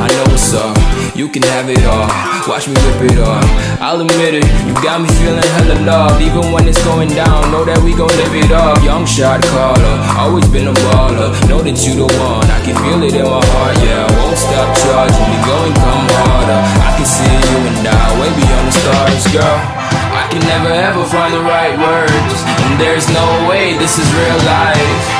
I know what's up, you can have it all. Watch me rip it off. I'll admit it, you got me feeling hella love. Even when it's going down, know that we gon' live it up. Young shot caller, always been a baller. Know that you the one, I can feel it in my heart, yeah. I won't stop charging me, go and come harder. I can see you and I, way beyond the stars, girl. I can never ever find the right words. And there's no way this is real life.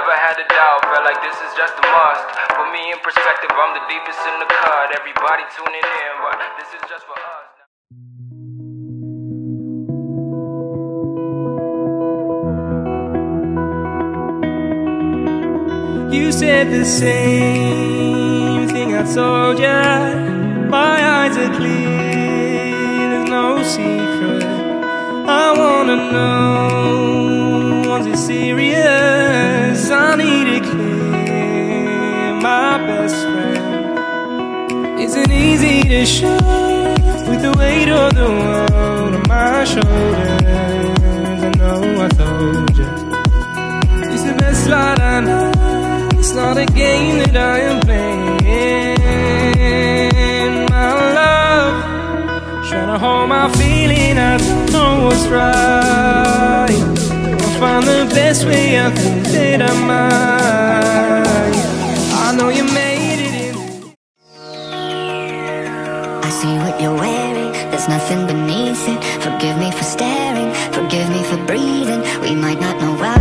Never had a doubt, felt like this is just a must. Put me in perspective, I'm the deepest in the cut. Everybody tuning in, but this is just for us. You said the same thing I told ya. My eyes are clear, there's no secret. I wanna know, was it serious? I need it clear, my best friend. Isn't easy to show with the weight of the world on my shoulders. I know I told you. It's the best light I know. It's not a game that I am playing. My love, trying to hold my feeling. I don't know what's right. Find the best way. I think that I might. I know you made it in. I see what you're wearing, there's nothing beneath it. Forgive me for staring, forgive me for breathing. We might not know why.